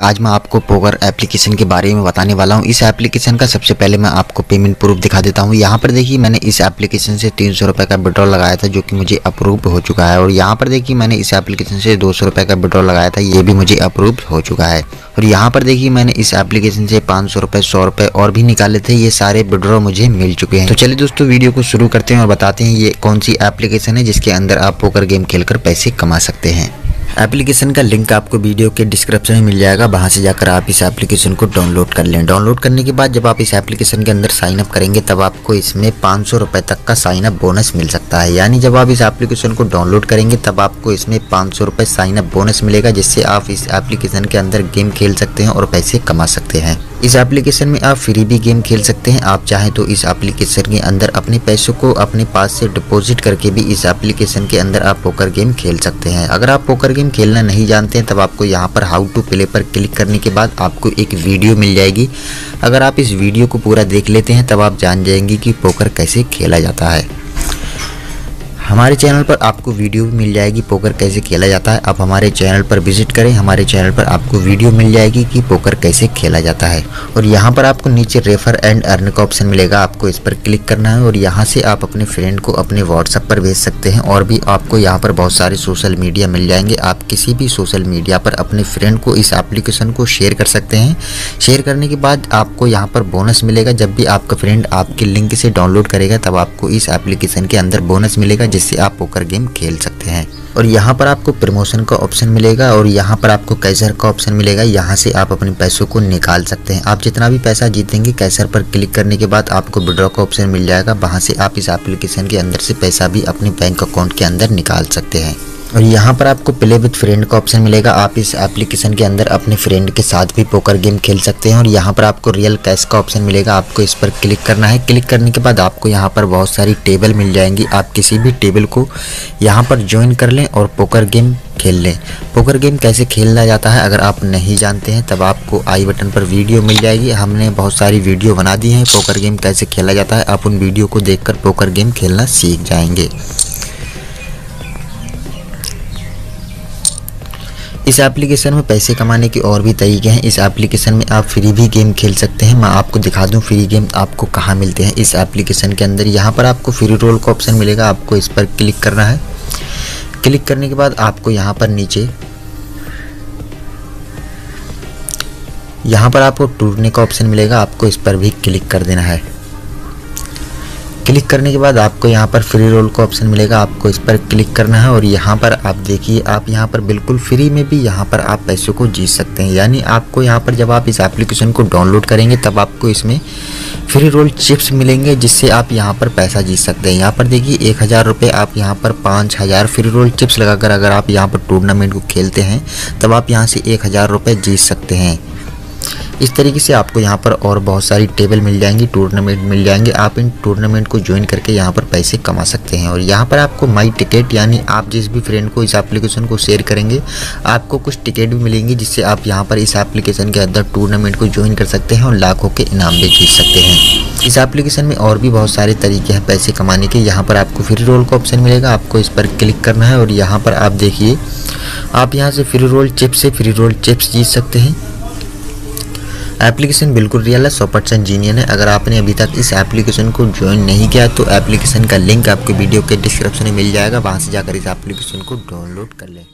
आज मैं आपको पोकर एप्लीकेशन के बारे में बताने वाला हूँ। इस एप्लीकेशन का सबसे पहले मैं आपको पेमेंट प्रूफ दिखा देता हूँ। यहाँ पर देखिए, मैंने इस एप्लीकेशन से तीन सौ का विड्रॉल लगाया था, जो कि मुझे अप्रूव हो चुका है। और यहाँ पर देखिए, मैंने इस एप्लीकेशन से दो सौ का विड्रॉल लगाया था, ये भी मुझे अप्रूव हो चुका है। और यहाँ पर देखिए, मैंने इस एप्लीकेशन से पाँच सौ रुपये सौ रुपये और भी निकाले थे, ये सारे विड्रॉ मुझे मिल चुके हैं। तो चलिए दोस्तों, वीडियो को शुरू करते हैं और बताते हैं, ये कौन सी एप्लीकेशन है जिसके अंदर आप पोकर गेम खेलकर पैसे कमा सकते हैं। एप्लीकेशन का लिंक आपको वीडियो के डिस्क्रिप्शन में मिल जाएगा। वहाँ से जाकर आप इस एप्लीकेशन को डाउनलोड कर लें। डाउनलोड करने के बाद जब आप इस एप्लीकेशन के अंदर साइन अप करेंगे, तब आपको इसमें पाँच सौ रुपये तक का साइन अप बोनस मिल सकता है। यानी जब आप इस एप्लीकेशन को डाउनलोड करेंगे, तब आपको इसमें पाँच सौ रुपये साइन अप बोनस मिलेगा, जिससे आप इस एप्लीकेशन के अंदर गेम खेल सकते हैं और पैसे कमा सकते हैं। इस एप्लीकेशन में आप फ्री भी गेम खेल सकते हैं। आप चाहें तो इस एप्लीकेशन के अंदर अपने पैसों को अपने पास से डिपॉजिट करके भी इस एप्लीकेशन के अंदर आप पोकर गेम खेल सकते हैं। अगर आप पोकर गेम खेलना नहीं जानते हैं, तब आपको यहाँ पर हाउ टू प्ले पर क्लिक करने के बाद आपको एक वीडियो मिल जाएगी। अगर आप इस वीडियो को पूरा देख लेते हैं, तब आप जान जाएँगे कि पोकर कैसे खेला जाता है। हमारे चैनल पर आपको वीडियो भी मिल जाएगी पोकर कैसे खेला जाता है। आप हमारे चैनल पर विज़िट करें, हमारे चैनल पर आपको वीडियो मिल जाएगी कि पोकर कैसे खेला जाता है। और यहाँ पर आपको नीचे रेफर एंड अर्न का ऑप्शन मिलेगा, आपको इस पर क्लिक करना है और यहाँ से आप अपने फ्रेंड को अपने व्हाट्सअप पर भेज सकते हैं और भी आपको यहाँ पर बहुत सारे सोशल मीडिया मिल जाएँगे। आप किसी भी सोशल मीडिया पर अपने फ्रेंड को इस एप्लीकेशन को शेयर कर सकते हैं। शेयर करने के बाद आपको यहाँ पर बोनस मिलेगा। जब भी आपका फ्रेंड आपके लिंक से डाउनलोड करेगा, तब आपको इस एप्लीकेशन के अंदर बोनस मिलेगा जिससे आप पोकर गेम खेल सकते हैं। और यहाँ पर आपको प्रमोशन का ऑप्शन मिलेगा और यहाँ पर आपको कैसर का ऑप्शन मिलेगा। यहाँ से आप अपने पैसों को निकाल सकते हैं। आप जितना भी पैसा जीतेंगे कैसर पर क्लिक करने के बाद आपको विड्रॉ का ऑप्शन मिल जाएगा। वहाँ से आप इस एप्लीकेशन के अंदर से पैसा भी अपने बैंक अकाउंट के अंदर निकाल सकते हैं। और यहाँ पर आपको प्ले विथ फ्रेंड का ऑप्शन मिलेगा। आप इस एप्लीकेशन के अंदर अपने फ्रेंड के साथ भी पोकर गेम खेल सकते हैं और यहाँ पर आपको रियल कैश का ऑप्शन मिलेगा। आपको इस पर क्लिक करना है। क्लिक करने के बाद आपको यहाँ पर बहुत सारी टेबल मिल जाएँगी। आप किसी भी टेबल को यहाँ पर ज्वाइन कर लें और पोकर गेम खेल लें। पोकर गेम कैसे खेलना जाता है? अगर आप नहीं जानते हैं, तब आपको आई बटन पर वीडियो मिल जाएगी। हमने बहुत सारी वीडियो बना दी हैं। पोकर गेम कैसे खेला जाता है? आप उन वीडियो को देखकर पोकर गेम खेलना सीख जाएँगे। इस एप्लीकेशन में पैसे कमाने के और भी तरीके हैं। इस एप्लीकेशन में आप फ्री भी गेम खेल सकते हैं। मैं आपको दिखा दूँ फ्री गेम आपको कहाँ मिलते हैं। इस एप्लीकेशन के अंदर यहाँ पर आपको फ्री रोल का ऑप्शन मिलेगा। आपको इस पर क्लिक करना है। क्लिक करने के बाद आपको यहाँ पर नीचे यहाँ पर आपको टूरने का ऑप्शन मिलेगा। आपको इस पर भी क्लिक कर देना है। क्लिक करने के बाद आपको यहाँ पर फ्री रोल का ऑप्शन मिलेगा। आपको इस पर क्लिक करना है और यहाँ पर आप देखिए, आप यहाँ पर बिल्कुल फ्री में भी यहाँ पर आप पैसों को जीत सकते हैं। यानी आपको यहाँ पर जब आप इस एप्लीकेशन को डाउनलोड करेंगे, तब आपको इसमें फ्री रोल चिप्स मिलेंगे जिससे आप यहाँ पर पैसा जीत सकते हैं। यहाँ पर देखिए, एक हज़ार रुपये आप यहाँ पर पाँच हज़ार फ्री रोल चिप्स लगाकर अगर आप यहाँ पर टूर्नामेंट को खेलते हैं, तब आप यहाँ से एक हज़ार रुपये जीत सकते हैं। इस तरीके से आपको यहाँ पर और बहुत सारी टेबल मिल जाएँगी टूर्नामेंट मिल जाएँगे। आप इन टूर्नामेंट को ज्वाइन करके यहाँ पर पैसे कमा सकते हैं। और यहाँ पर आपको माई टिकट यानी आप जिस भी फ्रेंड को इस एप्लीकेशन को शेयर करेंगे, आपको कुछ टिकट भी मिलेंगी जिससे आप यहाँ पर इस एप्लीकेशन के अंदर टूर्नामेंट को ज्वाइन कर सकते हैं और लाखों के इनाम भी जीत सकते हैं। इस एप्लीकेशन में और भी बहुत सारे तरीके हैं पैसे कमाने के। यहाँ पर आपको फ्री रोल का ऑप्शन मिलेगा। आपको इस पर क्लिक करना है और यहाँ पर आप देखिए, आप यहाँ से फ्री रोल चिप्स से फ्री रोल चिप्स जीत सकते हैं। एप्लीकेशन बिल्कुल रियल है, सौ परसेंट जीनियन है। अगर आपने अभी तक इस एप्लीकेशन को ज्वाइन नहीं किया तो एप्लीकेशन का लिंक आपके वीडियो के डिस्क्रिप्शन में मिल जाएगा। वहाँ से जाकर इस एप्लीकेशन को डाउनलोड कर लें।